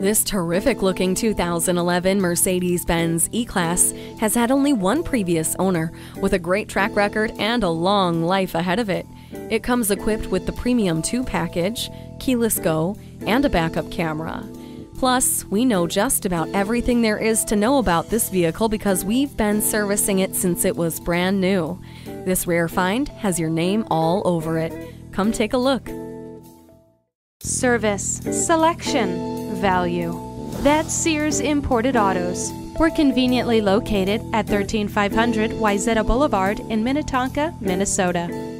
This terrific looking 2011 Mercedes Benz E Class has had only one previous owner, with a great track record and a long life ahead of it. It comes equipped with the Premium 2 package, keyless go, and a backup camera. Plus, we know just about everything there is to know about this vehicle because we've been servicing it since it was brand new. This rare find has your name all over it. Come take a look. Service, selection, value. That's Sears Imported Autos. We're conveniently located at 13500 Wayzata Boulevard in Minnetonka, Minnesota.